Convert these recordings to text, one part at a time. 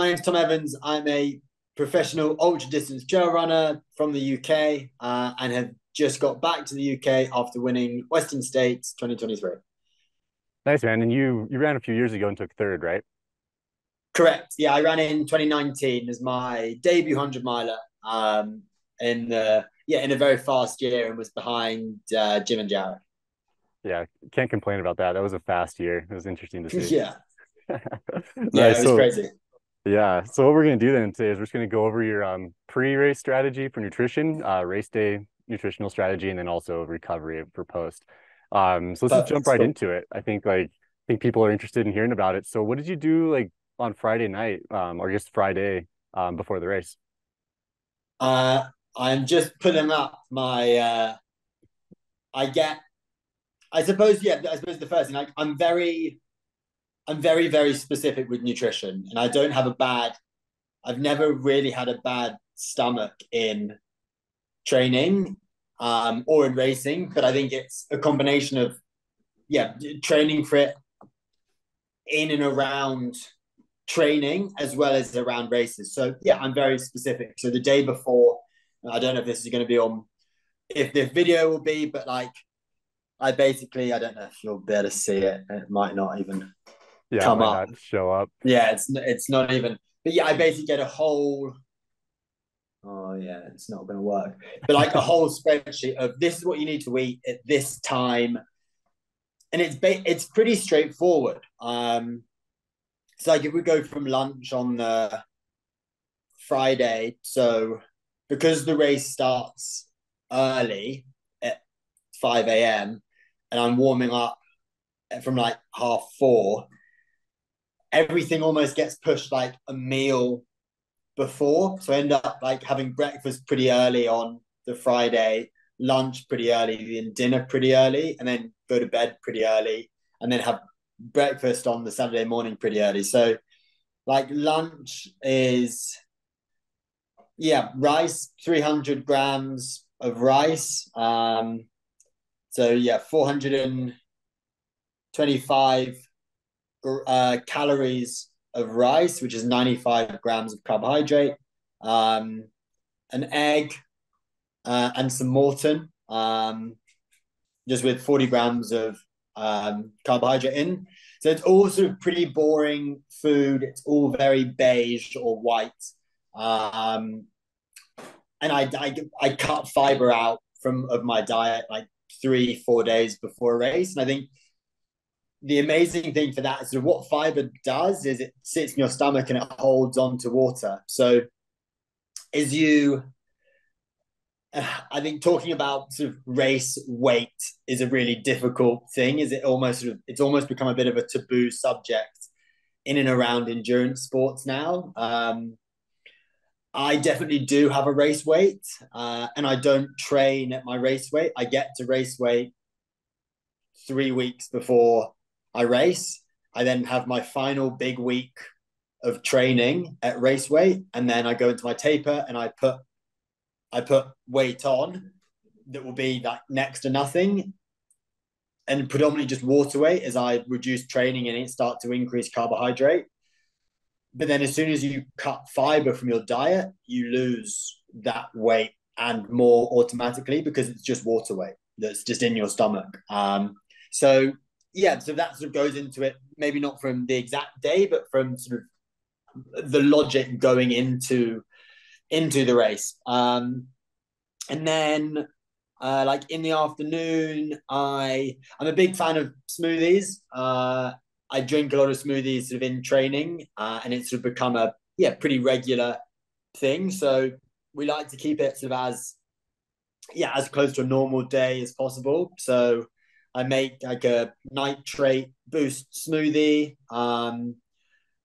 my name's Tom Evans. I'm a professional ultra distance trail runner from the UK uh, and have just got back to the UK after winning Western States 2023. Nice man, and you you ran a few years ago and took third, right? Correct. Yeah, I ran in 2019 as my debut hundred miler. Um, in the yeah in a very fast year and was behind uh, Jim and Jared. Yeah, can't complain about that. That was a fast year. It was interesting to see. yeah. nice. Yeah, it was so, crazy. Yeah. So what we're gonna do then today is we're just gonna go over your um pre-race strategy for nutrition, uh, race day nutritional strategy, and then also recovery for post. Um, so let's just jump right into it. I think like I think people are interested in hearing about it. So what did you do like on Friday night, um, or just Friday um, before the race? Uh, I'm just putting up my. Uh, I get. I suppose yeah. I suppose the first thing, I'm very, I'm very very specific with nutrition, and I don't have a bad. I've never really had a bad stomach in training um, or in racing, but I think it's a combination of yeah, training for it in and around training as well as around races. So yeah, I'm very specific. So the day before, I don't know if this is going to be on, if the video will be, but like, I basically, I don't know if you'll be able to see it. It might not even yeah, come up. show up. Yeah, it's it's not even. But yeah, I basically get a whole. Oh yeah, it's not going to work. But like a whole spreadsheet of this is what you need to eat at this time, and it's ba- it's pretty straightforward. Um, it's like if we go from lunch on the Friday, so because the race starts early at 5 a.m. and I'm warming up from like half four, everything almost gets pushed like a meal before. So I end up like having breakfast pretty early on the Friday, lunch pretty early, and dinner pretty early, and then go to bed pretty early, and then have breakfast on the Saturday morning pretty early. So like lunch is yeah, rice, 300 grams of rice. Um, so yeah, 425 uh, calories of rice, which is 95 grams of carbohydrate, um, an egg, uh, and some Maurten, um, just with 40 grams of um, carbohydrate in. So it's all sort of pretty boring food. It's all very beige or white. Um, and I, I, I cut fiber out from of my diet like three four days before a race and i think the amazing thing for that is what fiber does is it sits in your stomach and it holds on to water so as you i think talking about sort of race weight is a really difficult thing is it almost sort of it's almost become a bit of a taboo subject in and around endurance sports now um, I definitely do have a race weight, uh, and I don't train at my race weight. I get to race weight three weeks before I race. I then have my final big week of training at race weight, and then I go into my taper and I put I put weight on that will be like next to nothing, and predominantly just water weight as I reduce training and it start to increase carbohydrate. But then as soon as you cut fiber from your diet, you lose that weight and more automatically because it's just water weight that's just in your stomach. Um, so yeah, so that sort of goes into it, maybe not from the exact day, but from sort of the logic going into into the race. Um, and then uh, like in the afternoon, I I'm a big fan of smoothies. Uh, I drink a lot of smoothies sort of in training, uh, and it's sort of become a yeah pretty regular thing. So we like to keep it sort of as yeah as close to a normal day as possible. So I make like a nitrate boost smoothie. Um,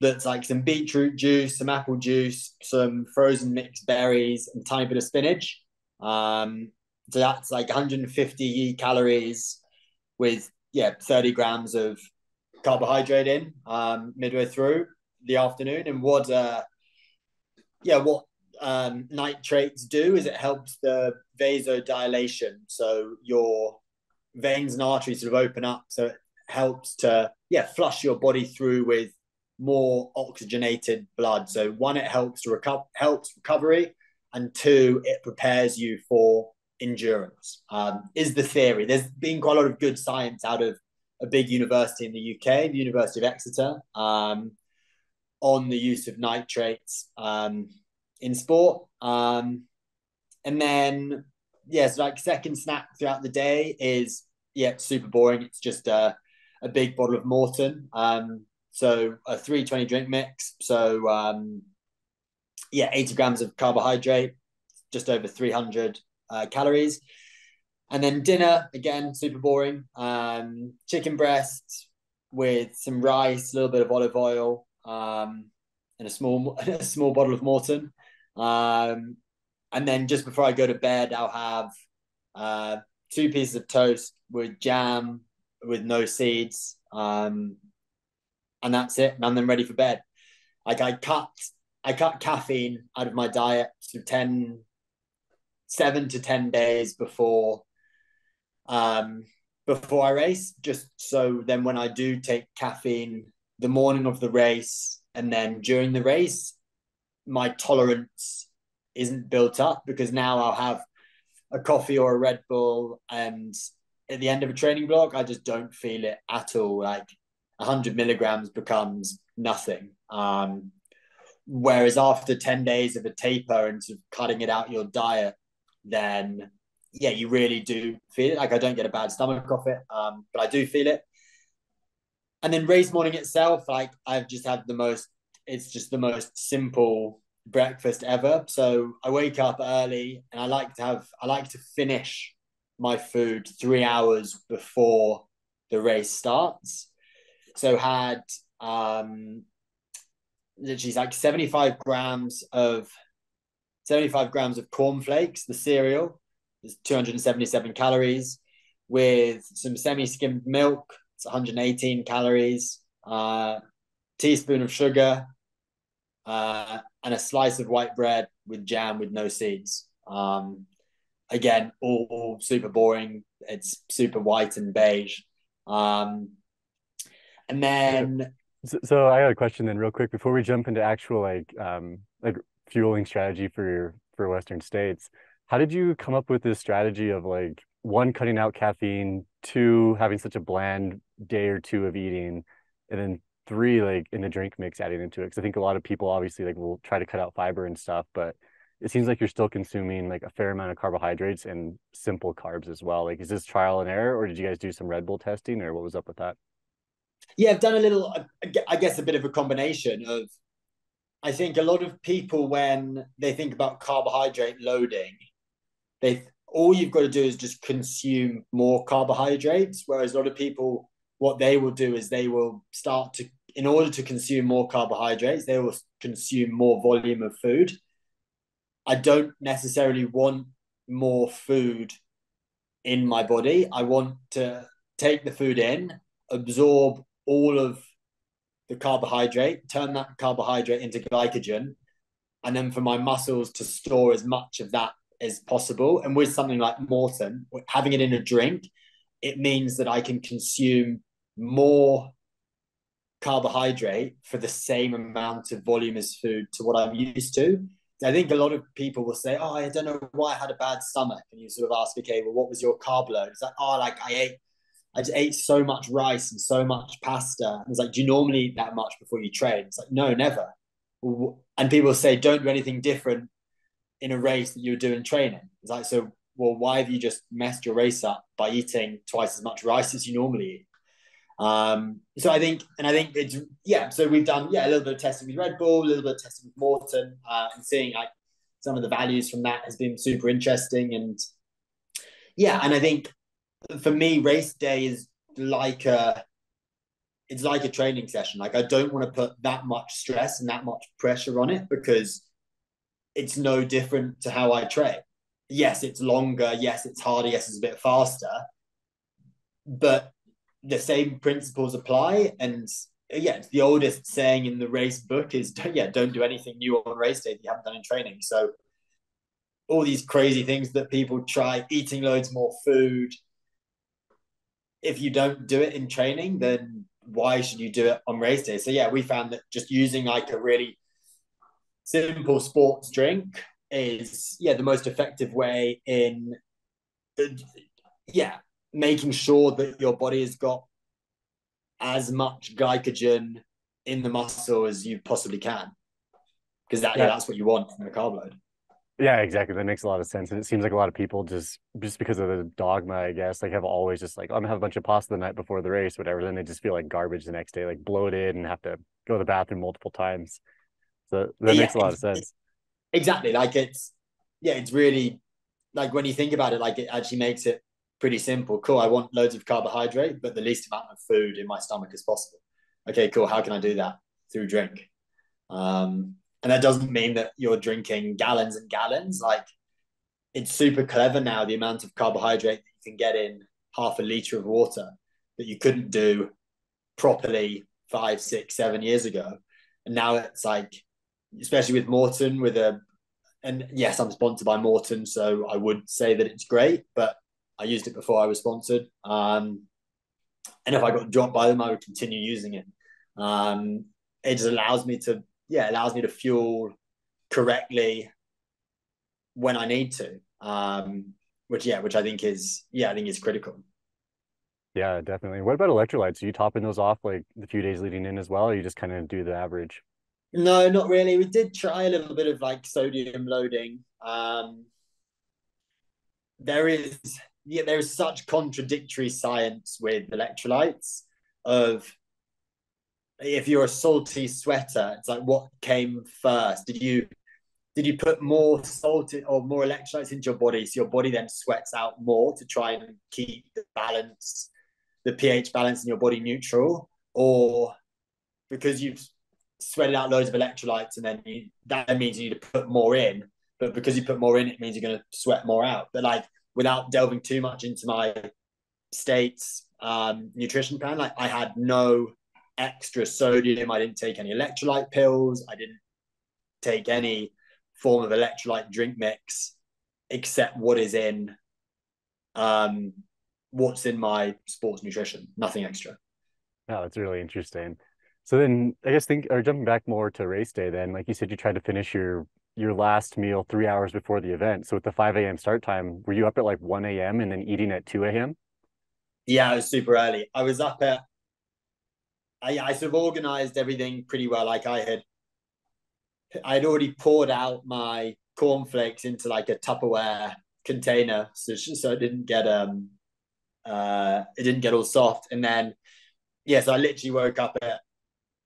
that's like some beetroot juice, some apple juice, some frozen mixed berries, and tiny bit of spinach. Um, so that's like 150 calories with yeah 30 grams of carbohydrate in um, midway through the afternoon. And what, uh, yeah, what um, nitrates do is it helps the vasodilation. So your veins and arteries sort of open up. So it helps to, yeah, flush your body through with more oxygenated blood. So one, it helps to reco- helps recovery, and two, it prepares you for endurance. Um, is the theory. There's been quite a lot of good science out of a big university in the UK, the University of Exeter, um, on the use of nitrates um, in sport. Um, and then, yeah, so like second snack throughout the day is yeah, super boring. It's just a, a big bottle of Maurten. Um, so a 320 drink mix. So um, yeah, 80 grams of carbohydrate, just over 300 uh, calories. And then dinner, again, super boring. Um, chicken breast with some rice, a little bit of olive oil, um, and a small a small bottle of Maurten. Um, and then just before I go to bed, I'll have uh, two pieces of toast with jam with no seeds. Um, and that's it. And then ready for bed. Like I cut, I cut caffeine out of my diet to 10, seven to 10 days before, um, before I race, just so then when I do take caffeine the morning of the race and then during the race, my tolerance isn't built up because now I'll have a coffee or a Red Bull and at the end of a training block, I just don't feel it at all. Like 100 milligrams becomes nothing. Um, whereas after 10 days of a taper and sort of cutting it out your diet, then yeah, you really do feel it. Like I don't get a bad stomach off it, um, but I do feel it. And then race morning itself, like I've just had the most, it's just the most simple breakfast ever. So I wake up early and I like to have, I like to finish my food three hours before the race starts. So had um, literally like 75 grams of 75 grams of cornflakes, the cereal, is 277 calories, with some semi-skimmed milk, it's 118 calories, uh, teaspoon of sugar, uh, and a slice of white bread with jam with no seeds. Um, again, all, all, super boring. It's super white and beige. Um, and then so, so, I got a question then real quick before we jump into actual like um like fueling strategy for your for Western States. How did you come up with this strategy of like one cutting out caffeine, two having such a bland day or two of eating, and then three like in the drink mix adding into it? Because I think a lot of people obviously like will try to cut out fiber and stuff, but it seems like you're still consuming like a fair amount of carbohydrates and simple carbs as well. Like, is this trial and error, or did you guys do some Red Bull testing, or what was up with that? Yeah, I've done a little, uh, I guess, a bit of a combination of. I think a lot of people, when they think about carbohydrate loading, they all you've got to do is just consume more carbohydrates. Whereas a lot of people, what they will do is they will start to, in order to consume more carbohydrates, they will consume more volume of food. I don't necessarily want more food in my body. I want to take the food in, absorb all of the carbohydrate, turn that carbohydrate into glycogen, and then for my muscles to store as much of that as possible. And with something like Maurten, having it in a drink, it means that I can consume more carbohydrate for the same amount of volume as food to what I'm used to. I think a lot of people will say, "Oh, I don't know why I had a bad stomach," and you sort of ask, "Okay, well, what was your carb load?" It's like, "Oh, like I ate I just ate so much rice and so much pasta. And it's like, do you normally eat that much before you train? It's like, no, never. And people say, don't do anything different in a race that you're doing training. It's like, so, well, why have you just messed your race up by eating twice as much rice as you normally eat? Um, so I think, and I think it's, yeah, so we've done, yeah, a little bit of testing with Red Bull, a little bit of testing with Maurten, uh, and seeing like some of the values from that has been super interesting. And yeah, and I think for me, race day is like a it's like a training session. Like I don't want to put that much stress and that much pressure on it because it's no different to how I train. Yes, it's longer. Yes, it's harder. Yes, it's a bit faster. But the same principles apply. And uh, yeah, the oldest saying in the race book is yeah, don't do anything new on race day that you haven't done in training. So all these crazy things that people try, eating loads more food, if you don't do it in training, then why should you do it on race day? So yeah, we found that just using like a really simple sports drink is yeah the most effective way in uh, yeah making sure that your body has got as much glycogen in the muscle as you possibly can. Because that, yeah. that's what you want from a carb load. Yeah exactly. That makes a lot of sense. And it seems like a lot of people just just because of the dogma i guess like have always just like oh, i'm gonna have a bunch of pasta the night before the race whatever. Then they just feel like garbage the next day like bloated and have to go to the bathroom multiple times. So that yeah, makes a lot of sense. exactly. Like it's yeah it's really like when you think about it like it actually makes it pretty simple. Cool. I want loads of carbohydrate, but the least amount of food in my stomach as possible. Okay, cool. How can I do that? Through drink. Um, and that doesn't mean that you're drinking gallons and gallons. Like it's super clever now, the amount of carbohydrate that you can get in half a liter of water that you couldn't do properly five, six, seven years ago. And now it's like, especially with Maurten, with a, and yes, I'm sponsored by Maurten, so I would say that it's great, but I used it before I was sponsored. Um, and if I got dropped by them, I would continue using it. Um, it just allows me to, yeah, allows me to fuel correctly when I need to. Um, which yeah, which I think is yeah, I think is critical. Yeah, definitely. What about electrolytes? Are you topping those off like the few days leading in as well, or you just kind of do the average? No, not really. We did try a little bit of like sodium loading. Um, there is yeah, there's such contradictory science with electrolytes of if you're a salty sweater, it's like what came first? Did you did you put more salt or more electrolytes into your body so your body then sweats out more to try and keep the balance, the pH balance in your body neutral? Or because you've sweated out loads of electrolytes and then you, that means you need to put more in, but because you put more in, it means you're going to sweat more out. But like without delving too much into my states um, nutrition plan, like I had no extra sodium. I didn't take any electrolyte pills. I didn't take any form of electrolyte drink mix except what is in um, what's in my sports nutrition. Nothing extra. Oh, that's really interesting. So then I guess think or jumping back more to race day then, like you said, you tried to finish your your last meal three hours before the event. So with the 5 a.m. start time, were you up at like 1 a.m. and then eating at 2 a.m.? Yeah, it was super early. I was up at, I, I sort of organized everything pretty well. Like I had, I had already poured out my cornflakes into like a Tupperware container. So, so it didn't get, um, uh, it didn't get all soft. And then, yeah, so I literally woke up at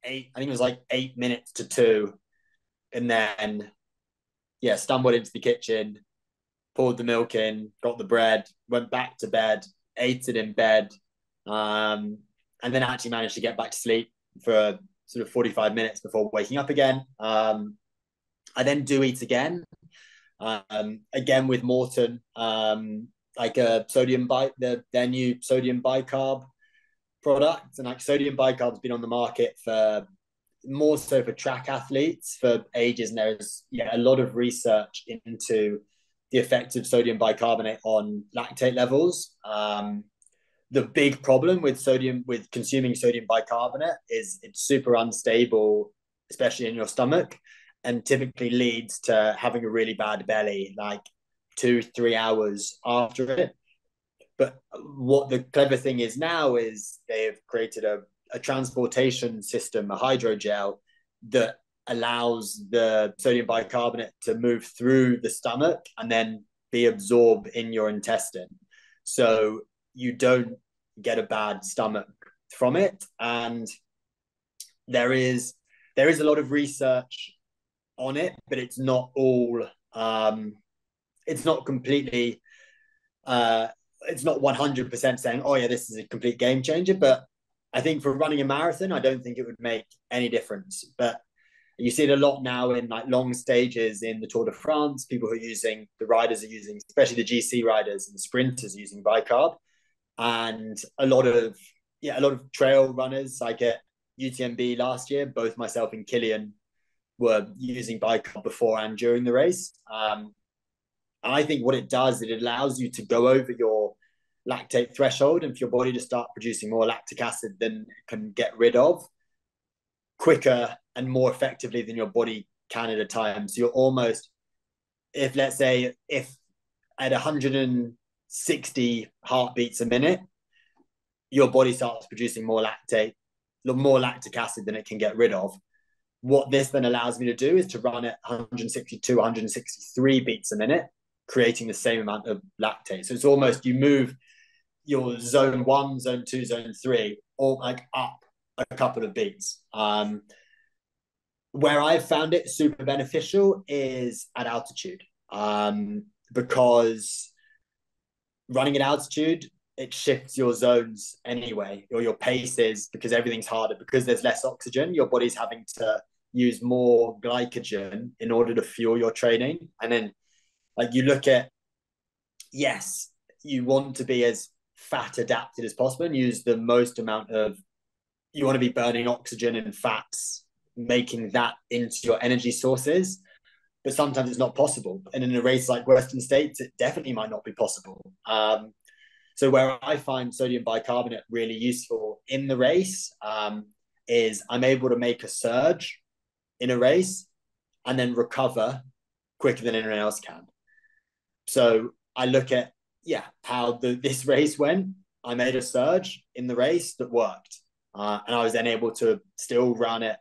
eight, I think it was like eight minutes to two. And then yeah, stumbled into the kitchen, poured the milk in, got the bread, went back to bed, ate it in bed, um, and then actually managed to get back to sleep for sort of 45 minutes before waking up again. Um, I then do eat again, um, again with Maurten, um, like a sodium bi the their new sodium bicarb product, and like sodium bicarb has been on the market for more so for track athletes for ages, and there's yeah a lot of research into the effect of sodium bicarbonate on lactate levels. Um, the big problem with sodium with consuming sodium bicarbonate is it's super unstable, especially in your stomach, and typically leads to having a really bad belly, like two three hours after it. But what the clever thing is now is they have created a a transportation system, a hydrogel that allows the sodium bicarbonate to move through the stomach and then be absorbed in your intestine. So you don't get a bad stomach from it. And there is there is a lot of research on it, but it's not all um, it's not completely uh, it's not 100% saying, oh yeah, this is a complete game changer, but I think for running a marathon, I don't think it would make any difference. But you see it a lot now in like long stages in the Tour de France. People who are using the riders are using, especially the GC riders and the sprinters using bicarb, and a lot of yeah, a lot of trail runners like at UTMB last year. Both myself and Kilian were using bicarb before and during the race. Um, I think what it does, it allows you to go over your lactate threshold and for your body to start producing more lactic acid than it can get rid of quicker and more effectively than your body can at a time. So you're almost, if let's say, if at 160 heartbeats a minute, your body starts producing more lactate, more lactic acid than it can get rid of. What this then allows me to do is to run at 162, 163 beats a minute, creating the same amount of lactate. So it's almost you move your zone one, zone two, zone three, or like up a couple of beats. Um, where I've found it super beneficial is at altitude. Um, because running at altitude it shifts your zones anyway or your paces because everything's harder. Because there's less oxygen your body's having to use more glycogen in order to fuel your training. And then like you look at yes you want to be as fat adapted as possible and use the most amount of you want to be burning oxygen and fats making that into your energy sources. But sometimes it's not possible. And in a race like western states it definitely might not be possible. Um, so where i find sodium bicarbonate really useful in the race um, is i'm able to make a surge in a race and then recover quicker than anyone else can. So i look at yeah how the, this race went i made a surge in the race that worked uh, and i was then able to still run it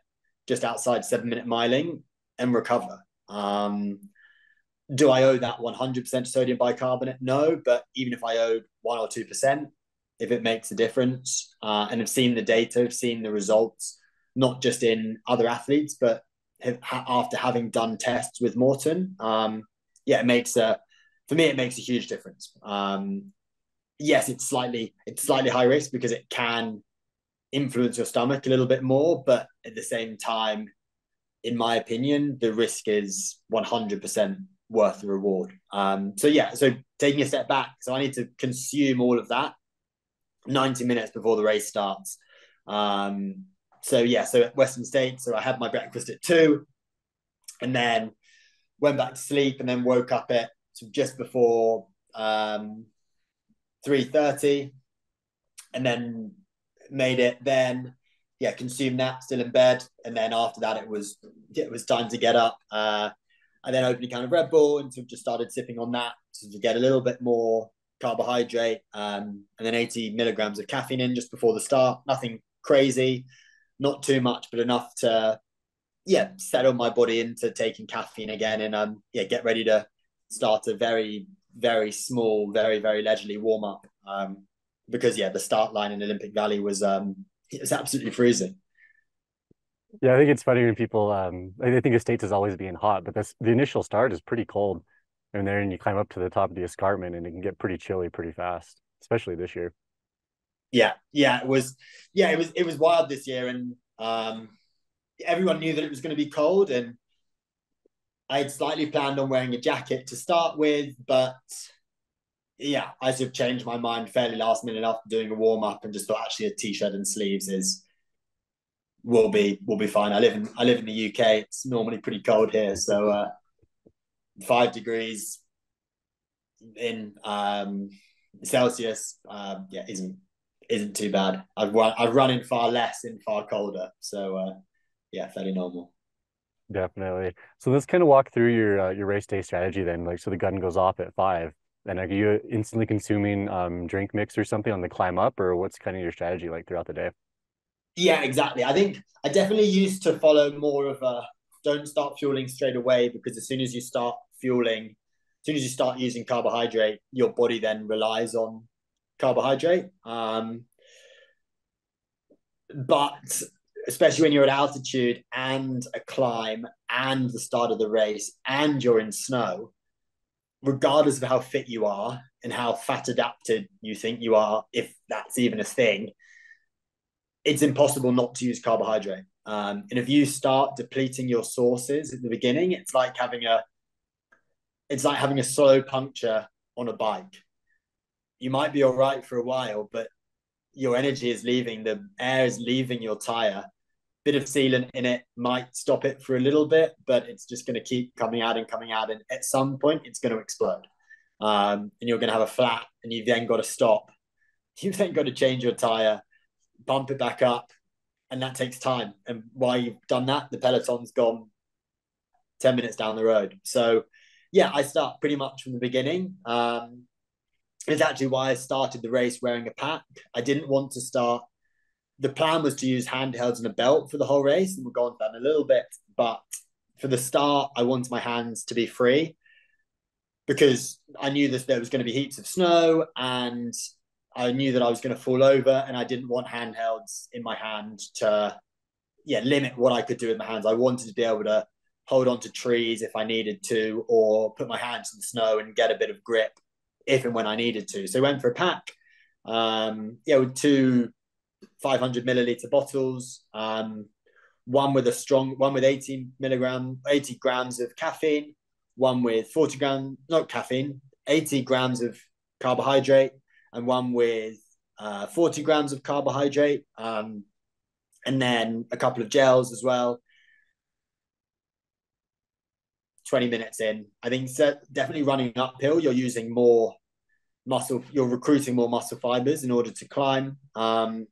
just outside seven minute miling and recover. Um, do I owe that 100% sodium bicarbonate? No, but even if I owed one or 2%, if it makes a difference, uh, and have seen the data, have seen the results, not just in other athletes, but have, after having done tests with Maurten, um, yeah, it makes a, for me, it makes a huge difference. Um, yes, it's slightly, it's slightly high risk because it can influence your stomach a little bit more, but at the same time, in my opinion, the risk is 100% worth the reward. Um, so yeah, so taking a step back, so I need to consume all of that 90 minutes before the race starts. Um, so yeah, so at Western State, so I had my breakfast at two, and then went back to sleep, and then woke up at just before um, three thirty, and then made it. Then yeah, consumed that still in bed, and then after that it was it was time to get up. Uh, I then opened a can of Red Bull and sort of just started sipping on that to get a little bit more carbohydrate, um, and then 80 milligrams of caffeine in just before the start. Nothing crazy, not too much, but enough to yeah settle my body into taking caffeine again, and um yeah get ready to start a very very small, very very leisurely warm up. Um, because yeah, the start line in Olympic Valley was um it was absolutely freezing. Yeah, I think it's funny when people um I think the States is always being hot, but this the initial start is pretty cold. And then you climb up to the top of the escarpment and it can get pretty chilly pretty fast, especially this year. Yeah, yeah, it was yeah, it was it was wild this year and um everyone knew that it was going to be cold and I had slightly planned on wearing a jacket to start with, but yeah, I sort of changed my mind fairly last minute after doing a warm up and just thought actually a t-shirt and sleeves is will be will be fine. I live in I live in the UK. It's normally pretty cold here, so uh, five degrees in um, Celsius, uh, yeah, isn't isn't too bad. I've run I've run in far less in far colder, so uh, yeah, fairly normal. Definitely. So let's kind of walk through your uh, your race day strategy then. Like, so the gun goes off at five. And are you instantly consuming um, drink mix or something on the climb up, or what's kind of your strategy like throughout the day? Yeah, exactly. I think I definitely used to follow more of a don't start fueling straight away because as soon as you start fueling, as soon as you start using carbohydrate, your body then relies on carbohydrate. Um, but especially when you're at altitude and a climb and the start of the race and you're in snow, regardless of how fit you are and how fat adapted you think you are, if that's even a thing, it's impossible not to use carbohydrate. Um, and if you start depleting your sources at the beginning, it's like having a it's like having a slow puncture on a bike. You might be all right for a while, but your energy is leaving, the air is leaving your tire bit of sealant in it might stop it for a little bit, but it's just going to keep coming out and coming out. And at some point, it's going to explode. Um, and you're going to have a flat, and you've then got to stop You've then got to change your tire, bump it back up, and that takes time. And while you've done that, the peloton's gone 10 minutes down the road. So, yeah, I start pretty much from the beginning. Um, it's actually why I started the race wearing a pack. I didn't want to start. The plan was to use handhelds and a belt for the whole race, and we'll go on to that in a little bit. But for the start, I wanted my hands to be free because I knew that there was going to be heaps of snow and I knew that I was going to fall over and I didn't want handhelds in my hand to yeah limit what I could do with my hands. I wanted to be able to hold on to trees if I needed to or put my hands in the snow and get a bit of grip if and when I needed to. So went for a pack. Um, yeah, with two 500 milliliter bottles. Um, one with a strong one with 18 milligram 80 grams of caffeine one with 40 gram not caffeine 80 grams of carbohydrate and one with uh, 40 grams of carbohydrate um, and then a couple of gels as well 20 minutes in i think definitely running uphill you're using more muscle you're recruiting more muscle fibers in order to climb. Um,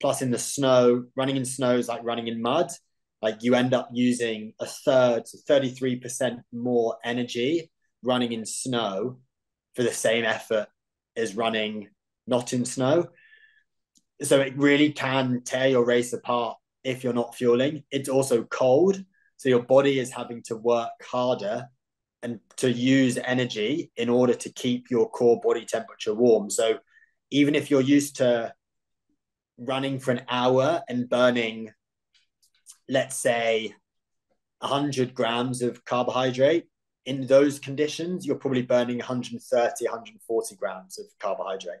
plus in the snow running in snow is like running in mud. Like you end up using a third to 33% more energy running in snow for the same effort as running not in snow. So it really can tear your race apart if you're not fueling. It's also cold so your body is having to work harder and to use energy in order to keep your core body temperature warm so even if you're used to running for an hour and burning, let's say, 100 grams of carbohydrate, in those conditions, you're probably burning 130, 140 grams of carbohydrate.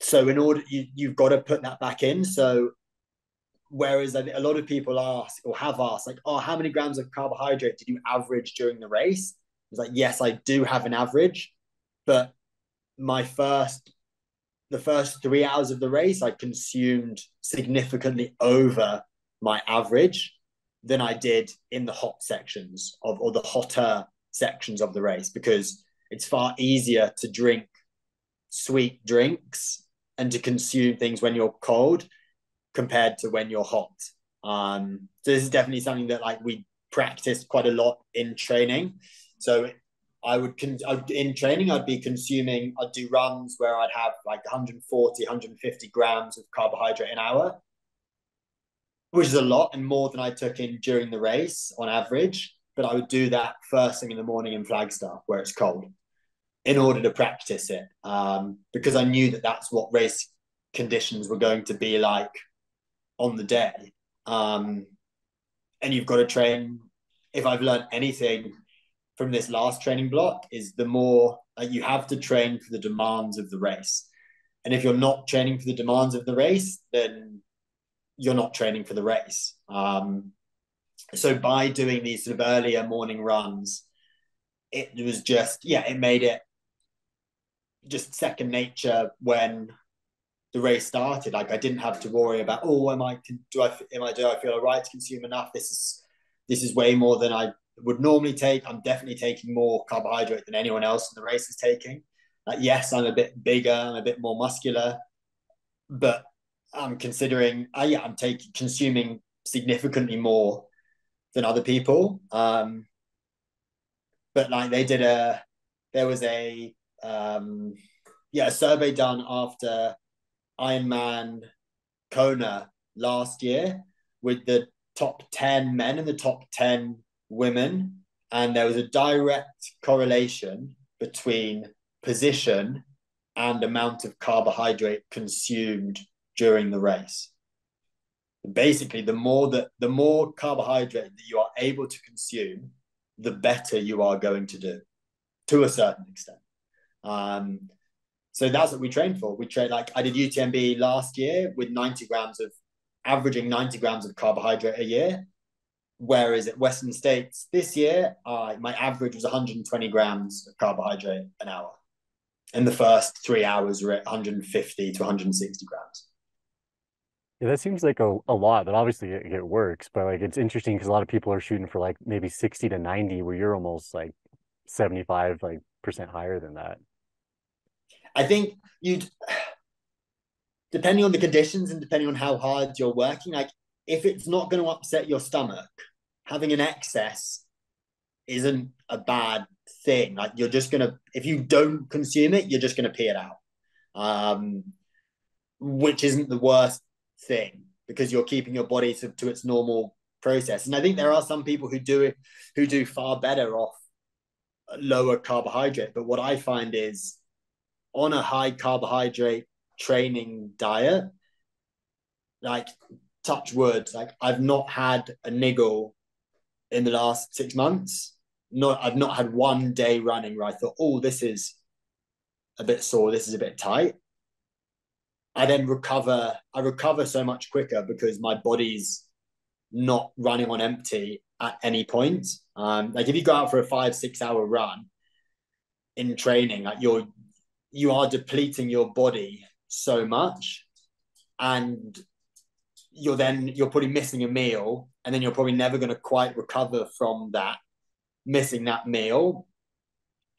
So, in order, you, you've got to put that back in. So, whereas a lot of people ask or have asked, like, oh, how many grams of carbohydrate did you average during the race? It's like, yes, I do have an average, but my first the first three hours of the race, I consumed significantly over my average than I did in the hot sections of or the hotter sections of the race because it's far easier to drink sweet drinks and to consume things when you're cold compared to when you're hot. Um, so this is definitely something that like we practiced quite a lot in training. So I would, con- in training, I'd be consuming, I'd do runs where I'd have like 140, 150 grams of carbohydrate an hour, which is a lot and more than I took in during the race on average. But I would do that first thing in the morning in Flagstaff where it's cold in order to practice it um, because I knew that that's what race conditions were going to be like on the day. Um, and you've got to train. If I've learned anything from this last training block is the more you have to train for the demands of the race. And if you're not training for the demands of the race, then you're not training for the race. Um, so by doing these sort of earlier morning runs, it was just yeah, it made it just second nature when the race started. Like I didn't have to worry about oh, am I can do I am I do I feel right to consume enough? This is this is way more than I would normally take. I'm definitely taking more carbohydrate than anyone else in the race is taking. Like, yes, I'm a bit bigger, I'm a bit more muscular, but I'm considering, uh, yeah, I'm taking consuming significantly more than other people. Um, but like they did a, there was a, um, yeah, a survey done after Ironman Kona last year with the top 10 men and the top 10 women, and there was a direct correlation between position and amount of carbohydrate consumed during the race. Basically, the more that the more carbohydrate that you are able to consume, the better you are going to do, to a certain extent. Um, so that's what we trained for. We trained like I did UTMB last year with 90 grams of averaging 90 grams of carbohydrate a year. Whereas at Western States this year, uh, my average was 120 grams of carbohydrate an hour. In the first three hours, we're at 150 to 160 grams. Yeah, that seems like a, a lot, but obviously it, it works. But like it's interesting because a lot of people are shooting for like maybe 60 to 90, where you're almost like 75 like percent higher than that. I think you'd depending on the conditions and depending on how hard you're working, like if it's not going to upset your stomach, having an excess isn't a bad thing. Like you're just gonna, if you don't consume it, you're just gonna pee it out, um, which isn't the worst thing because you're keeping your body to, to its normal process. And I think there are some people who do it who do far better off lower carbohydrate. But what I find is on a high carbohydrate training diet, like touch wood, like I've not had a niggle in the last six months. Not I've not had one day running where I thought, oh, this is a bit sore, this is a bit tight. I then recover, I recover so much quicker because my body's not running on empty at any point. Um, like if you go out for a five, six hour run in training, like you're you are depleting your body so much and you're then you're probably missing a meal and then you're probably never going to quite recover from that missing that meal.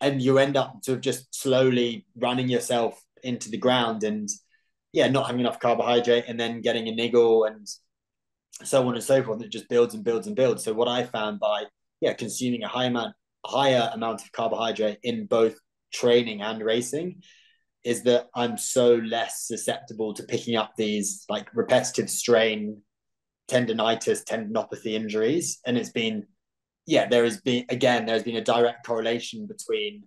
And you end up to just slowly running yourself into the ground and yeah not having enough carbohydrate and then getting a niggle and so on and so forth. It just builds and builds and builds. So what i found by yeah consuming a high amount higher amount of carbohydrate in both training and racing is that I'm so less susceptible to picking up these like repetitive strain, tendonitis, tendinopathy injuries. And it's been, yeah, there has been, again, there's been a direct correlation between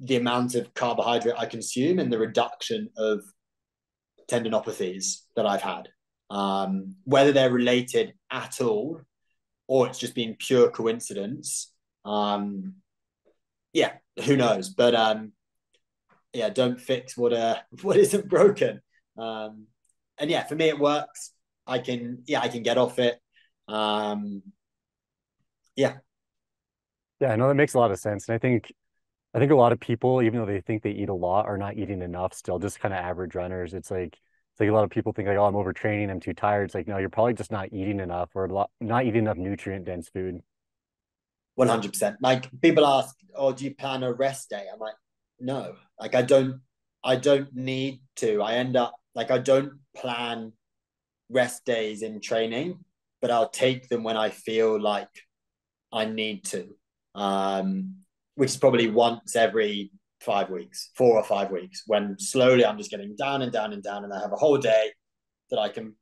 the amount of carbohydrate I consume and the reduction of tendinopathies that I've had. Um, whether they're related at all or it's just been pure coincidence. Um, yeah, who knows? But um, yeah, don't fix what uh what isn't broken. Um, and yeah, for me it works. I can yeah I can get off it. Um, yeah. Yeah, I know that makes a lot of sense, and I think I think a lot of people, even though they think they eat a lot, are not eating enough. Still, just kind of average runners. It's like it's like a lot of people think like, oh, I'm overtraining, I'm too tired. It's like no, you're probably just not eating enough or lot, not eating enough nutrient dense food. One hundred percent. Like people ask, "Oh, do you plan a rest day?" I'm like, no like i don't i don't need to i end up like i don't plan rest days in training but i'll take them when i feel like i need to um which is probably once every five weeks four or five weeks when slowly i'm just getting down and down and down and i have a whole day that i can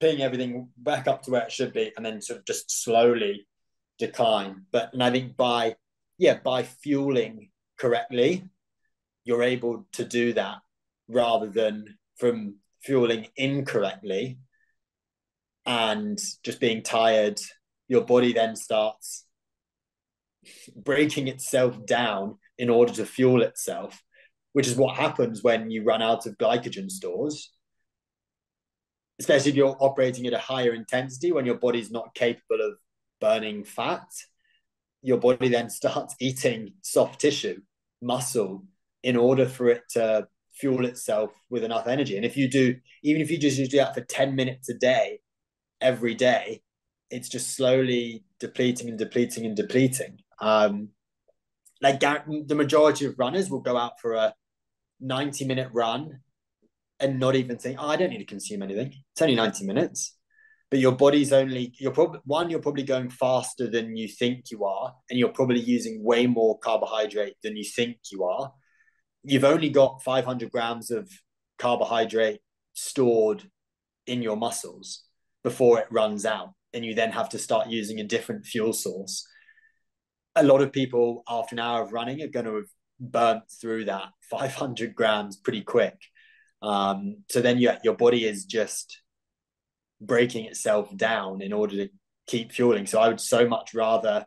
ping everything back up to where it should be and then sort of just slowly decline. But and i think by yeah by fueling correctly you're able to do that rather than from fueling incorrectly and just being tired your body then starts breaking itself down in order to fuel itself which is what happens when you run out of glycogen stores especially if you're operating at a higher intensity when your body's not capable of burning fat your body then starts eating soft tissue muscle in order for it to fuel itself with enough energy. And if you do, even if you just do that for 10 minutes a day, every day, it's just slowly depleting and depleting and depleting. Um, like the majority of runners will go out for a 90 minute run and not even think, oh, I don't need to consume anything. It's only 90 minutes. But your body's only, you're probably, one, you're probably going faster than you think you are. And you're probably using way more carbohydrate than you think you are you've only got 500 grams of carbohydrate stored in your muscles before it runs out and you then have to start using a different fuel source a lot of people after an hour of running are going to have burnt through that 500 grams pretty quick um, so then you, your body is just breaking itself down in order to keep fueling so i would so much rather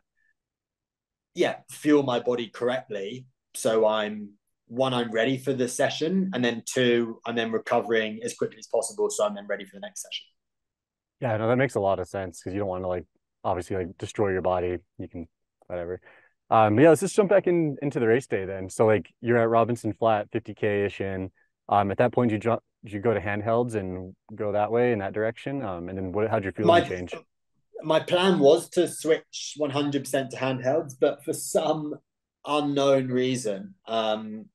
yeah fuel my body correctly so i'm one, I'm ready for the session, and then two, I'm then recovering as quickly as possible, so I'm then ready for the next session. Yeah, no, that makes a lot of sense because you don't want to like obviously like destroy your body. You can whatever. Um, yeah, let's just jump back in into the race day then. So like you're at Robinson Flat, 50k ish in. Um, at that point, you jump, you go to handhelds and go that way in that direction. Um, and then what? How'd your feeling my, change? My plan was to switch 100% to handhelds, but for some unknown reason, um,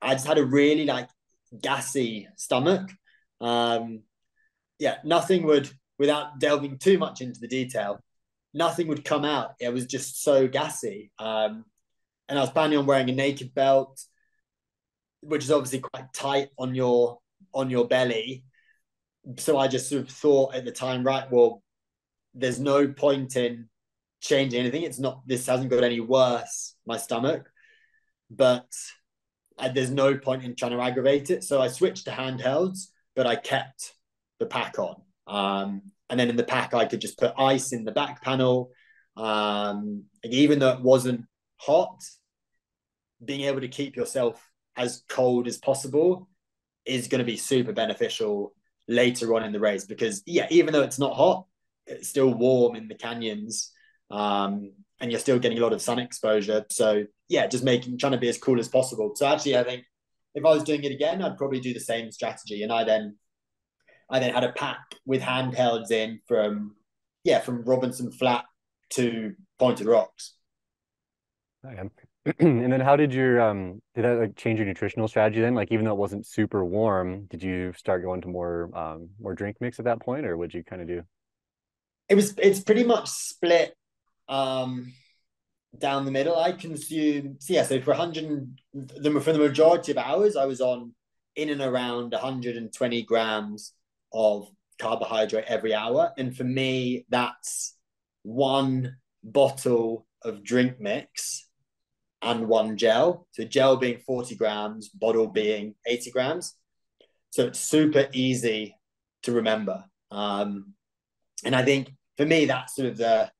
I just had a really like gassy stomach. Um, yeah, nothing would, without delving too much into the detail, nothing would come out. It was just so gassy. Um, and I was planning on wearing a naked belt, which is obviously quite tight on your on your belly. So I just sort of thought at the time, right, well, there's no point in changing anything. It's not this hasn't got any worse, my stomach. But I, there's no point in trying to aggravate it. So I switched to handhelds, but I kept the pack on. Um, and then in the pack, I could just put ice in the back panel. Um, even though it wasn't hot, being able to keep yourself as cold as possible is going to be super beneficial later on in the race because yeah even though it's not hot it's still warm in the canyons um, and you're still getting a lot of sun exposure. So yeah just making trying to be as cool as possible. So actually i think if i was doing it again i'd probably do the same strategy. And i then i then had a pack with handhelds in from yeah from robinson flat to pointed rocks and then how did your um did that like change your nutritional strategy then? Like even though it wasn't super warm did you start going to more um more drink mix at that point or what'd you kind of do? It was it's pretty much split um down the middle. I consume so yeah so for 100 the for the majority of hours i was on in and around 120 grams of carbohydrate every hour. And for me that's one bottle of drink mix and one gel. So gel being 40 grams, bottle being 80 grams. So it's super easy to remember. Um, and I think for me, that's sort of the,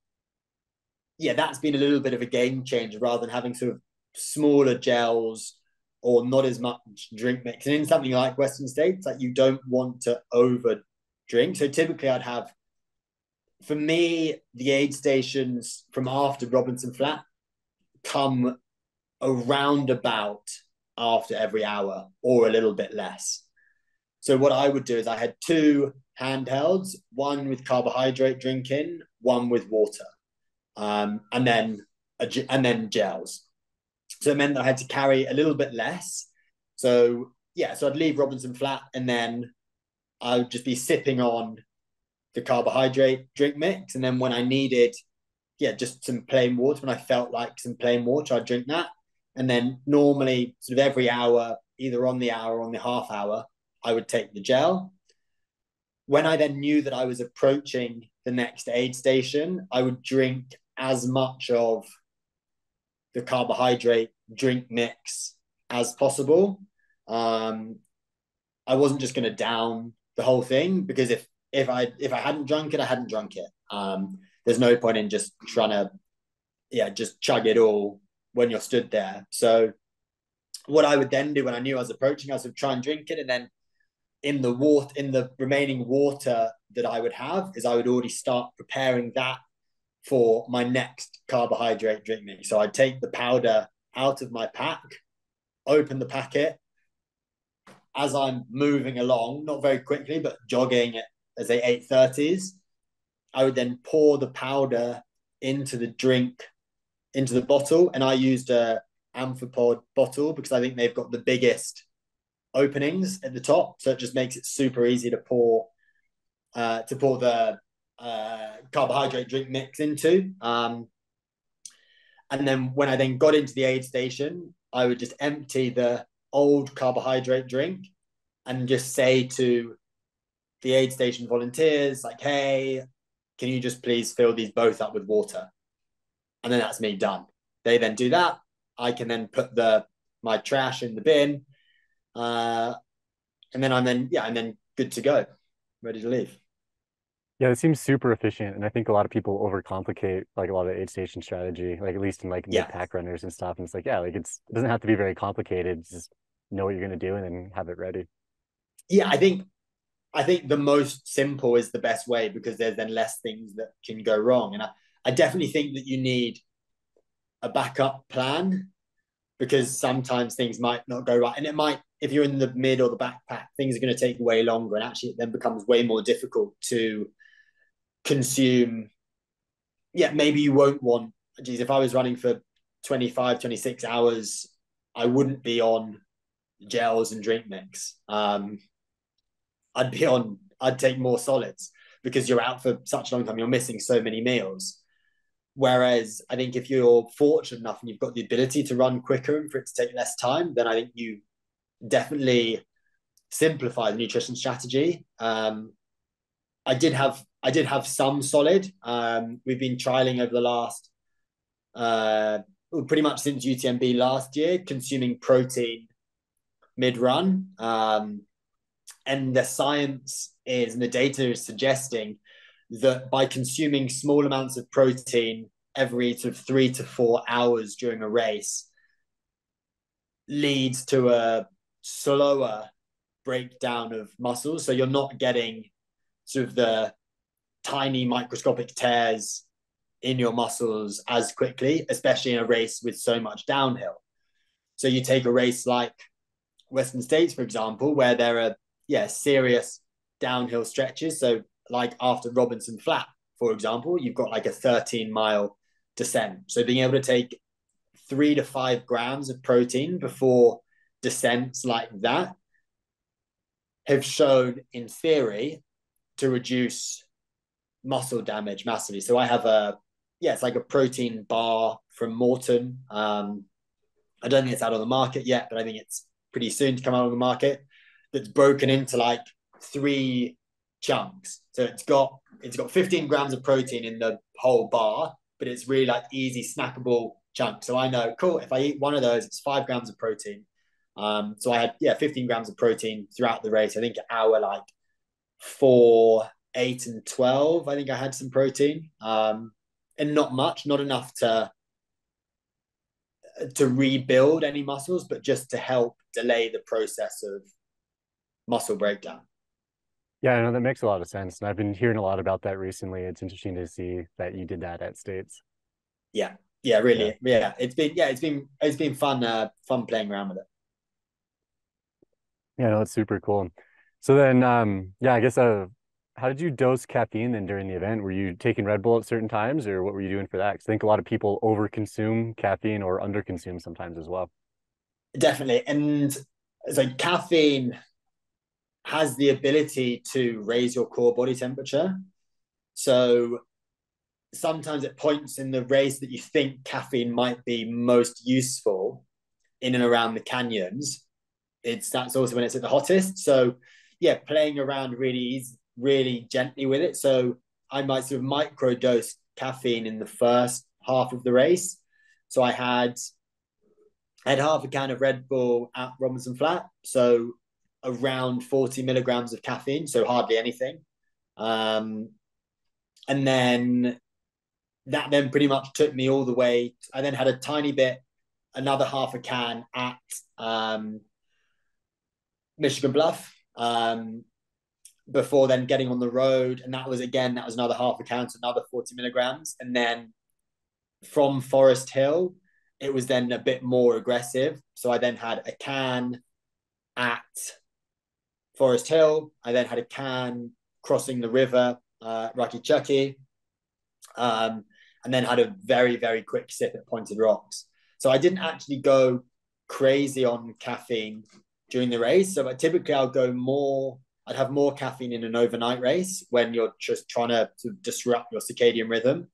yeah, that's been a little bit of a game changer rather than having sort of smaller gels or not as much drink mix. And in something like Western States, like you don't want to over drink. So typically I'd have, for me, the aid stations from after Robinson Flat come around about after every hour or a little bit less. So what I would do is I had two handhelds, one with carbohydrate drinking, one with water, um, and then and then gels. So it meant that I had to carry a little bit less. So yeah, so I'd leave Robinson flat, and then I would just be sipping on the carbohydrate drink mix, and then when I needed, yeah, just some plain water, when I felt like some plain water, I'd drink that. And then normally, sort of every hour, either on the hour or on the half hour, I would take the gel. When I then knew that I was approaching the next aid station, I would drink as much of the carbohydrate drink mix as possible. Um, I wasn't just going to down the whole thing because if if I if I hadn't drunk it, I hadn't drunk it. Um, there's no point in just trying to yeah just chug it all when you're stood there. So what I would then do when I knew I was approaching, I would try and drink it, and then in the water, in the remaining water that I would have, is I would already start preparing that for my next carbohydrate drink mix. So I'd take the powder out of my pack, open the packet as I'm moving along, not very quickly, but jogging at as eight thirties. I would then pour the powder into the drink into the bottle, and I used a amphipod bottle because I think they've got the biggest openings at the top, so it just makes it super easy to pour uh, to pour the uh, carbohydrate drink mix into. Um, and then when I then got into the aid station, I would just empty the old carbohydrate drink and just say to the aid station volunteers, like, hey, can you just please fill these both up with water? And then that's me done. They then do that. I can then put the my trash in the bin, uh, and then I'm then yeah, I'm then good to go, ready to leave. Yeah, it seems super efficient, and I think a lot of people overcomplicate like a lot of aid station strategy, like at least in like yeah. pack runners and stuff. And it's like, yeah, like it's it doesn't have to be very complicated. Just know what you're gonna do and then have it ready. Yeah, I think I think the most simple is the best way because there's then less things that can go wrong. And I, I definitely think that you need a backup plan because sometimes things might not go right. And it might, if you're in the mid or the backpack, things are going to take way longer. And actually, it then becomes way more difficult to consume. Yeah, maybe you won't want, geez, if I was running for 25, 26 hours, I wouldn't be on gels and drink mix. Um, I'd be on. I'd take more solids because you're out for such a long time. You're missing so many meals. Whereas I think if you're fortunate enough and you've got the ability to run quicker and for it to take less time, then I think you definitely simplify the nutrition strategy. Um, I did have I did have some solid. Um, we've been trialing over the last uh, pretty much since UTMB last year, consuming protein mid run. Um, and the science is and the data is suggesting that by consuming small amounts of protein every sort of three to four hours during a race leads to a slower breakdown of muscles. So you're not getting sort of the tiny microscopic tears in your muscles as quickly, especially in a race with so much downhill. So you take a race like Western States, for example, where there are yeah serious downhill stretches. So like after Robinson Flat, for example, you've got like a 13 mile descent. So being able to take three to five grams of protein before descents like that have shown in theory to reduce muscle damage massively. So I have a yeah, it's like a protein bar from Maurten. Um, I don't think it's out on the market yet, but I think it's pretty soon to come out on the market. That's broken into like three chunks. So it's got it's got 15 grams of protein in the whole bar, but it's really like easy snackable chunks. So I know, cool, if I eat one of those, it's five grams of protein. Um, so I had yeah, 15 grams of protein throughout the race. I think hour like four, eight, and 12. I think I had some protein. Um, and not much, not enough to to rebuild any muscles, but just to help delay the process of muscle breakdown. Yeah, I know that makes a lot of sense. And I've been hearing a lot about that recently. It's interesting to see that you did that at States. Yeah. Yeah, really. Yeah. yeah. It's been yeah, it's been it's been fun uh fun playing around with it. Yeah, no, that's super cool. So then um yeah, I guess uh how did you dose caffeine then during the event? Were you taking Red Bull at certain times or what were you doing for that? Because I think a lot of people overconsume caffeine or underconsume sometimes as well. Definitely. And so caffeine has the ability to raise your core body temperature. So sometimes it points in the race that you think caffeine might be most useful in and around the canyons, it's that's also when it's at the hottest. So yeah, playing around really really gently with it. So I might sort of micro dose caffeine in the first half of the race. So I had I had half a can of Red Bull at Robinson Flat. So around 40 milligrams of caffeine, so hardly anything. Um, and then that then pretty much took me all the way. I then had a tiny bit, another half a can at um, Michigan Bluff um, before then getting on the road. And that was again, that was another half a can, so another 40 milligrams. And then from Forest Hill, it was then a bit more aggressive. So I then had a can at Forest Hill. I then had a can crossing the river, uh, Chucky, um, and then had a very, very quick sip at Pointed Rocks. So I didn't actually go crazy on caffeine during the race. So typically I'll go more, I'd have more caffeine in an overnight race when you're just trying to, to disrupt your circadian rhythm.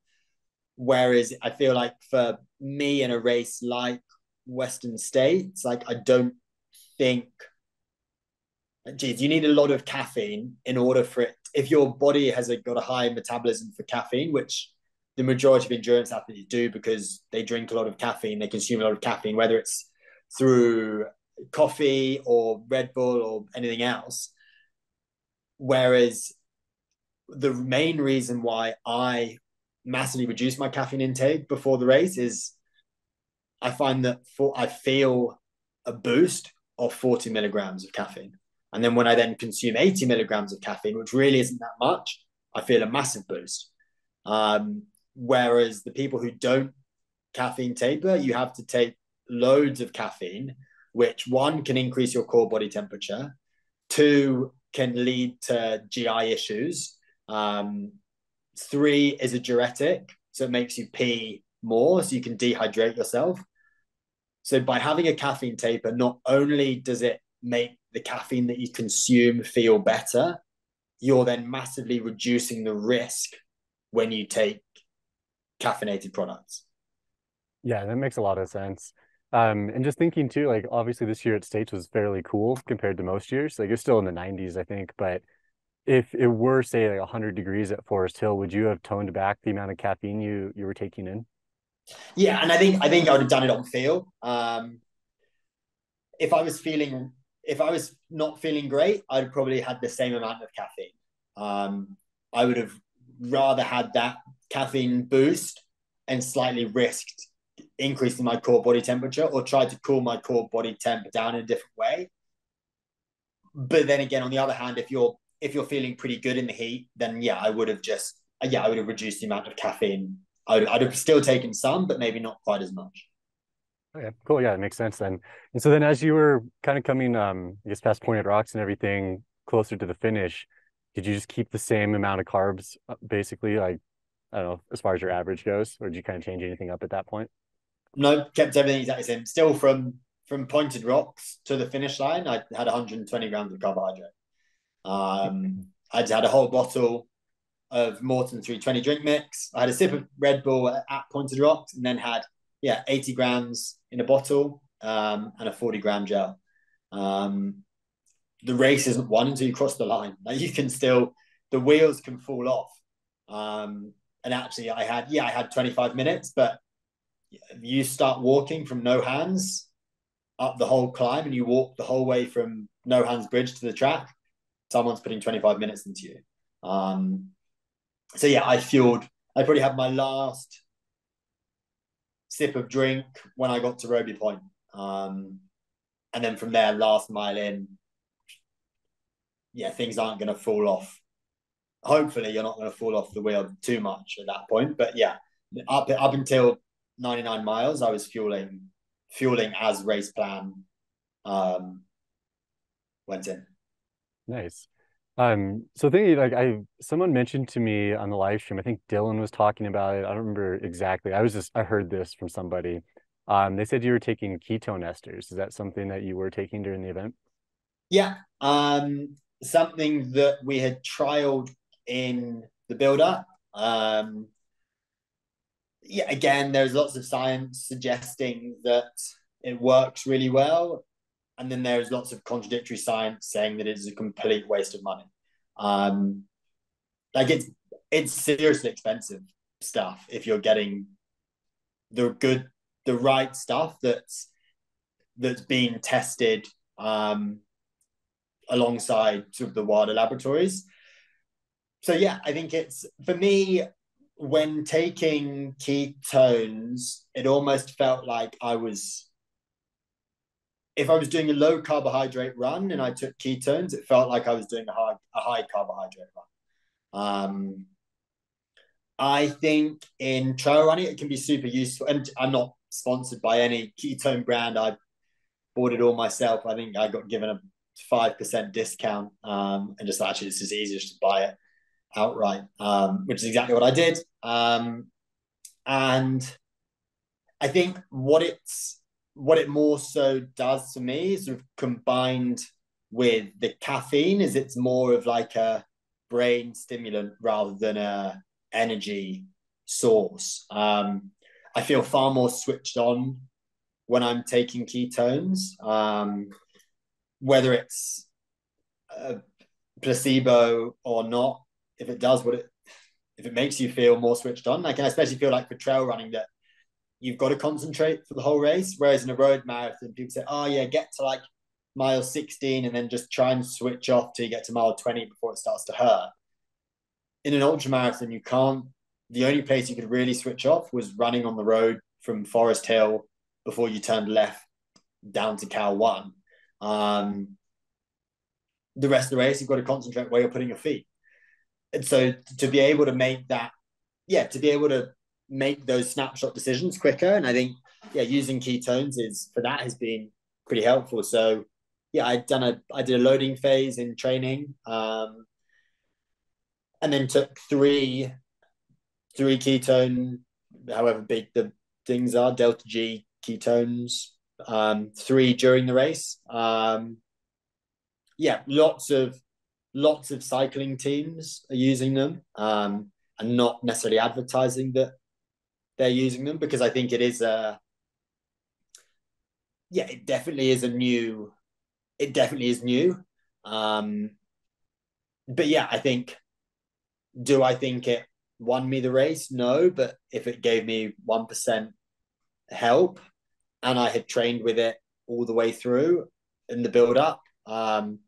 Whereas I feel like for me in a race like Western States, like I don't think geez, you need a lot of caffeine in order for it. If your body has a, got a high metabolism for caffeine, which the majority of endurance athletes do because they drink a lot of caffeine, they consume a lot of caffeine, whether it's through coffee or Red Bull or anything else. Whereas the main reason why I massively reduce my caffeine intake before the race is I find that for I feel a boost of 40 milligrams of caffeine. And then when I then consume 80 milligrams of caffeine, which really isn't that much, I feel a massive boost. Um, whereas the people who don't caffeine taper, you have to take loads of caffeine, which one can increase your core body temperature, two can lead to GI issues, um, three is a diuretic, so it makes you pee more, so you can dehydrate yourself. So by having a caffeine taper, not only does it make the caffeine that you consume feel better, you're then massively reducing the risk when you take caffeinated products. Yeah, that makes a lot of sense. Um, and just thinking too, like obviously this year at States was fairly cool compared to most years. Like you're still in the 90s, I think. But if it were say like 100 degrees at Forest Hill, would you have toned back the amount of caffeine you you were taking in? Yeah, and I think I think I would have done it on feel. Um, if I was feeling if I was not feeling great, I'd probably had the same amount of caffeine. Um, I would have rather had that caffeine boost and slightly risked increasing my core body temperature or tried to cool my core body temp down in a different way. But then again, on the other hand, if you're if you're feeling pretty good in the heat, then yeah, I would have just yeah, I would have reduced the amount of caffeine. I would, I'd have still taken some, but maybe not quite as much. Cool. Yeah, it makes sense then. And so then, as you were kind of coming, um, I guess past Pointed Rocks and everything, closer to the finish, did you just keep the same amount of carbs, uh, basically, like I don't know, as far as your average goes, or did you kind of change anything up at that point? No, kept everything exactly the same. Still from from Pointed Rocks to the finish line, I had 120 grams of carbohydrate. Um, I had a whole bottle of Maurten 320 drink mix. I had a sip of Red Bull at Pointed Rocks, and then had yeah 80 grams in a bottle um, and a 40 gram gel. Um, the race isn't won until you cross the line. Like you can still, the wheels can fall off. Um, and actually, I had yeah, I had 25 minutes, but you start walking from no hands up the whole climb, and you walk the whole way from no hands bridge to the track. Someone's putting 25 minutes into you. Um, so yeah, I fueled. I probably had my last sip of drink when I got to Robie Point. Um, and then from there, last mile in, yeah, things aren't going to fall off. Hopefully, you're not going to fall off the wheel too much at that point. But yeah, up up until 99 miles, I was fueling fueling as race plan um, went in. Nice. Um, so thinking like I someone mentioned to me on the live stream, I think Dylan was talking about it. I don't remember exactly. I was just I heard this from somebody. Um, they said you were taking ketone esters. Is that something that you were taking during the event? Yeah. Um, something that we had trialed in the build up. Um, yeah, again, there's lots of science suggesting that it works really well and then there's lots of contradictory science saying that it's a complete waste of money. Um, like it's it's seriously expensive stuff if you're getting the good the right stuff that's that's being tested um, alongside sort of the wider laboratories. So yeah, I think it's for me when taking ketones, it almost felt like I was if I was doing a low carbohydrate run and I took ketones, it felt like I was doing a high a high carbohydrate run. Um, I think in trail running it can be super useful, and I'm not sponsored by any ketone brand. I bought it all myself. I think I got given a five percent discount, um, and just actually it's just easier to buy it outright, um, which is exactly what I did. Um, and I think what it's what it more so does to me is sort of combined with the caffeine is it's more of like a brain stimulant rather than a energy source. Um, I feel far more switched on when I'm taking ketones, um, whether it's a placebo or not. If it does what it, if it makes you feel more switched on, like, I can especially feel like for trail running that you've got to concentrate for the whole race. Whereas in a road marathon, people say, oh, yeah, get to like mile 16 and then just try and switch off till you get to mile 20 before it starts to hurt. In an ultra marathon, you can't. The only place you could really switch off was running on the road from Forest Hill before you turned left down to Cal 1. Um, the rest of the race, you've got to concentrate where you're putting your feet. And so to be able to make that, yeah, to be able to make those snapshot decisions quicker. And I think, yeah, using ketones is for that has been pretty helpful. So yeah, I'd done a I did a loading phase in training, um, and then took three three ketone, however big the things are, delta G ketones um, three during the race. Um, yeah, lots of lots of cycling teams are using them um, and not necessarily advertising that they're using them because I think it is a yeah, it definitely is a new it definitely is new. Um, but yeah, I think do I think it won me the race? No, but if it gave me one percent help and I had trained with it all the way through in the build up, um,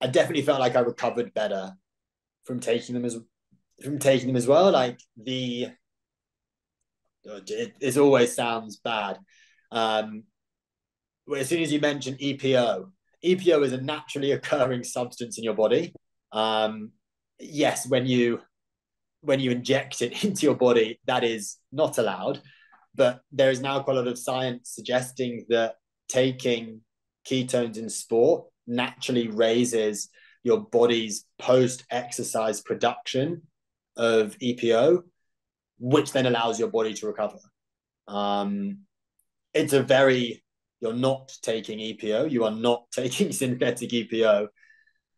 I definitely felt like I recovered better from taking them as from taking them as well. Like the it, it always sounds bad. Um, as soon as you mention EPO, EPO is a naturally occurring substance in your body. Um, yes, when you when you inject it into your body, that is not allowed. But there is now quite a lot of science suggesting that taking ketones in sport naturally raises your body's post exercise production of EPO, which then allows your body to recover. Um, it's a very, you're not taking EPO, you are not taking synthetic EPO.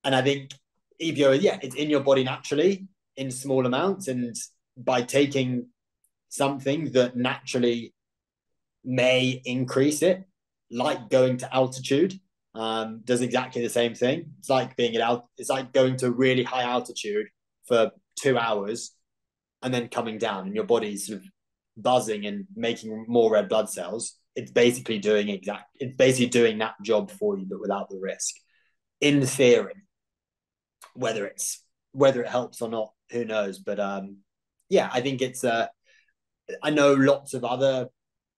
And I think EPO, yeah, it's in your body naturally in small amounts. And by taking something that naturally may increase it, like going to altitude, um, does exactly the same thing. It's like being at out. It's like going to really high altitude for two hours, and then coming down, and your body's sort of buzzing and making more red blood cells. It's basically doing exact. It's basically doing that job for you, but without the risk. In theory, whether it's whether it helps or not, who knows? But um, yeah, I think it's. Uh, I know lots of other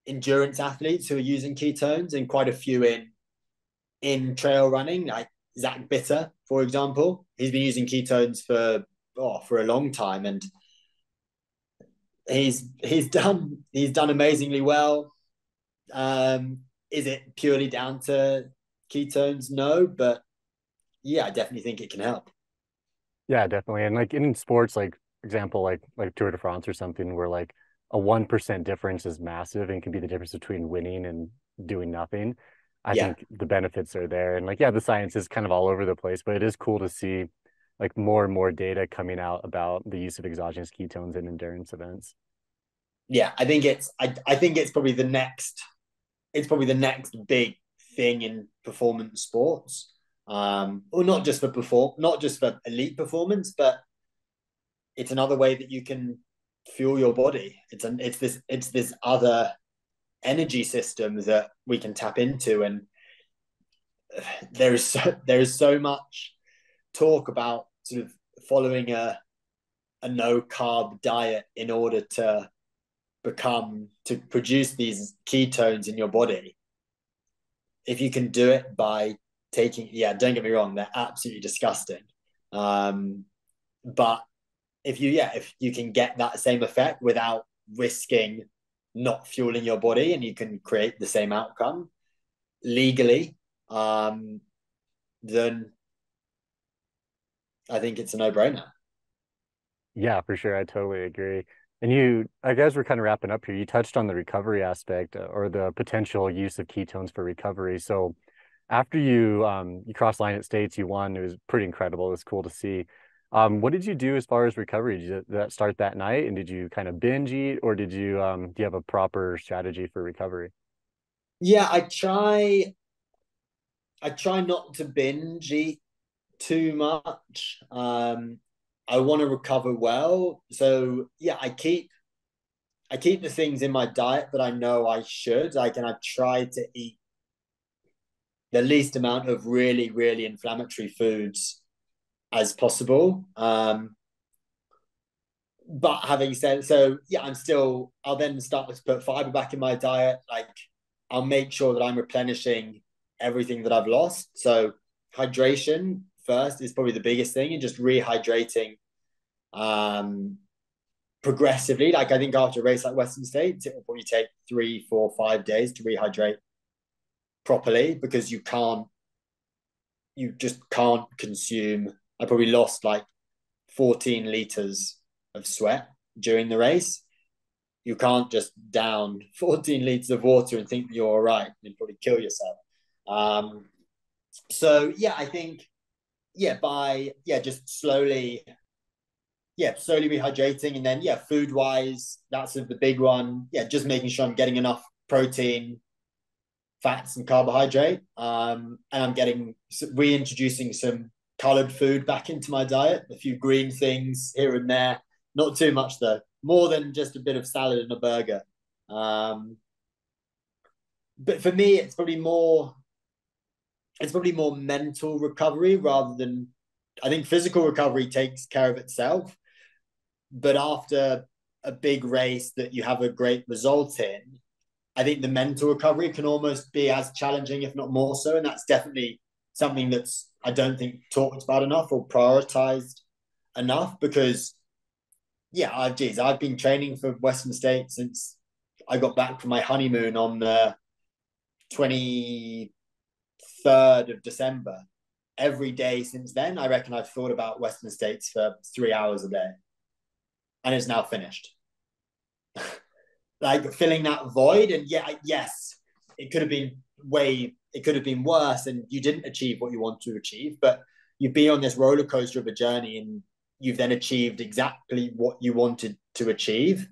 endurance athletes who are using ketones, and quite a few in in trail running, like Zach Bitter, for example. He's been using ketones for oh, for a long time, and he's he's done he's done amazingly well. Um, is it purely down to ketones? No, but yeah, I definitely think it can help. Yeah, definitely. And like in sports, like example, like like Tour de France or something, where like a one percent difference is massive and can be the difference between winning and doing nothing. I yeah. think the benefits are there. And like, yeah, the science is kind of all over the place, but it is cool to see like more and more data coming out about the use of exogenous ketones in endurance events. Yeah, I think it's I, I think it's probably the next it's probably the next big thing in performance sports. Um, or not just for perform not just for elite performance, but it's another way that you can fuel your body. It's an it's this it's this other energy system that we can tap into and there is so, there is so much talk about sort of following a a no carb diet in order to become to produce these ketones in your body. If you can do it by taking yeah don't get me wrong they're absolutely disgusting. Um but if you yeah if you can get that same effect without risking not fueling your body and you can create the same outcome legally, um, then I think it's a no brainer. Yeah, for sure. I totally agree. And you, I guess we're kind of wrapping up here. You touched on the recovery aspect uh, or the potential use of ketones for recovery. So after you um, you crossed line at states, you won. It was pretty incredible. It was cool to see. Um, what did you do as far as recovery? Did, that start that night, and did you kind of binge eat, or did you um, do you have a proper strategy for recovery? Yeah, I try. I try not to binge eat too much. Um, I want to recover well, so yeah, I keep I keep the things in my diet that I know I should. Like, and I try to eat the least amount of really, really inflammatory foods as possible. Um, but having said so, yeah, I'm still. I'll then start to put fiber back in my diet. Like I'll make sure that I'm replenishing everything that I've lost. So hydration first is probably the biggest thing, and just rehydrating um, progressively. Like I think after a race like Western States, it will probably take three, four, five days to rehydrate properly because you can't, you just can't consume I probably lost like 14 liters of sweat during the race. you can't just down 14 liters of water and think you're all right and probably kill yourself. Um, so yeah, I think yeah by yeah just slowly yeah slowly rehydrating and then yeah food wise that's the big one. Yeah just making sure I'm getting enough protein fats and carbohydrate. Um, and I'm getting reintroducing some colored food back into my diet. A few green things here and there. Not too much though. More than just a bit of salad and a burger. Um, but for me, it's probably more it's probably more mental recovery rather than I think physical recovery takes care of itself. But after a big race that you have a great result in, I think the mental recovery can almost be as challenging, if not more so. And that's definitely something that's I don't think talked about enough or prioritized enough because yeah, uh, geez, I've been training for Western States since I got back from my honeymoon on the 23rd of December. Every day since then, I reckon I've thought about Western States for three hours a day. And it's now finished. like filling that void. And yeah, yes, it could have been way, it could have been worse and you didn't achieve what you want to achieve, but you've been on this roller coaster of a journey and you've then achieved exactly what you wanted to achieve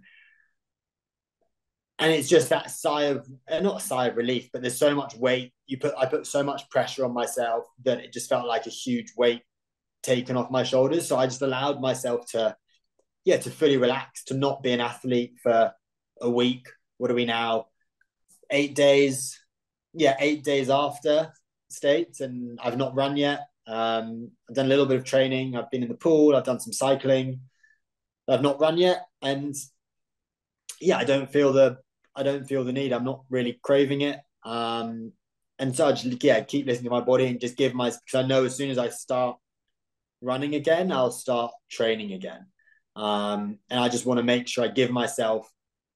and it's just that sigh of uh, not a sigh of relief but there's so much weight you put i put so much pressure on myself that it just felt like a huge weight taken off my shoulders so i just allowed myself to yeah to fully relax to not be an athlete for a week what are we now eight days yeah eight days after states and i've not run yet um, I've done a little bit of training. I've been in the pool. I've done some cycling. I've not run yet, and yeah, I don't feel the I don't feel the need. I'm not really craving it. Um, and so I just yeah keep listening to my body and just give my because I know as soon as I start running again, I'll start training again. Um, and I just want to make sure I give myself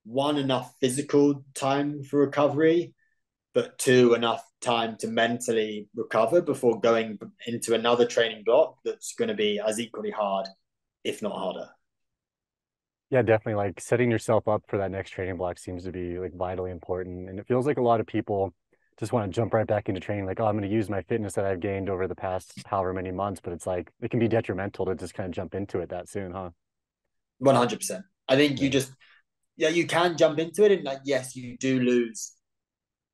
one enough physical time for recovery, but two enough time to mentally recover before going into another training block that's going to be as equally hard, if not harder. Yeah, definitely. Like setting yourself up for that next training block seems to be like vitally important. And it feels like a lot of people just want to jump right back into training, like, oh, I'm going to use my fitness that I've gained over the past however many months. But it's like it can be detrimental to just kind of jump into it that soon, huh? 100%. I think you just, yeah, you can jump into it. And like, yes, you do lose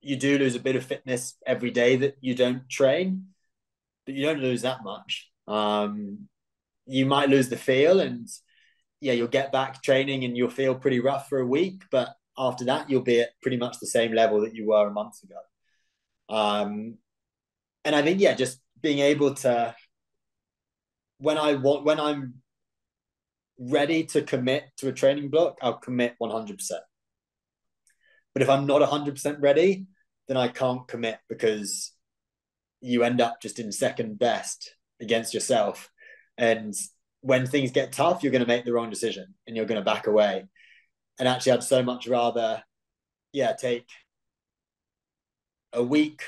you do lose a bit of fitness every day that you don't train, but you don't lose that much. Um, you might lose the feel, and yeah, you'll get back training and you'll feel pretty rough for a week, but after that, you'll be at pretty much the same level that you were a month ago. Um, and I think yeah, just being able to when I want when I'm ready to commit to a training block, I'll commit 100%. But if I'm not 100% ready, then I can't commit because you end up just in second best against yourself. And when things get tough, you're going to make the wrong decision and you're going to back away. And actually, I'd so much rather, yeah, take a week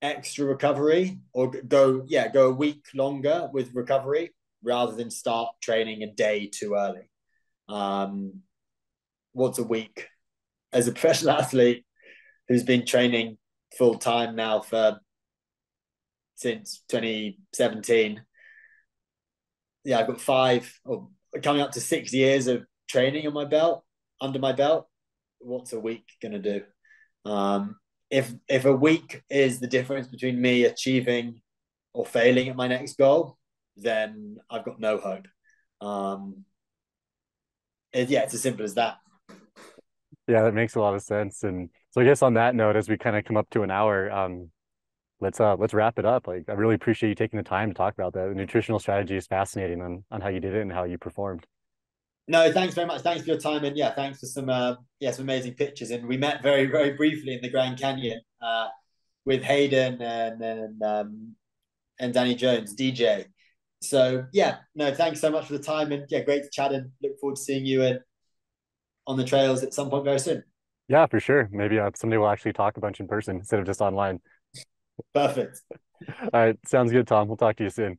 extra recovery or go, yeah, go a week longer with recovery rather than start training a day too early. Um, what's a week? as a professional athlete who's been training full time now for since 2017 yeah i've got five or coming up to six years of training on my belt under my belt. What's a week gonna do? Um, if if a week is the difference between me achieving or failing at my next goal then i've got no hope. Um, it, yeah it's as simple as that. Yeah, that makes a lot of sense. And so I guess on that note, as we kind of come up to an hour, um, let's uh let's wrap it up. Like I really appreciate you taking the time to talk about that. The nutritional strategy is fascinating on on how you did it and how you performed. No, thanks very much. Thanks for your time and yeah, thanks for some uh yeah, some amazing pictures. And we met very, very briefly in the Grand Canyon uh with Hayden and and um and Danny Jones, DJ. So yeah, no, thanks so much for the time and yeah, great to chat and look forward to seeing you and on the trails at some point very soon. Yeah, for sure. Maybe uh, someday we'll actually talk a bunch in person instead of just online. Perfect. All right. Sounds good, Tom. We'll talk to you soon.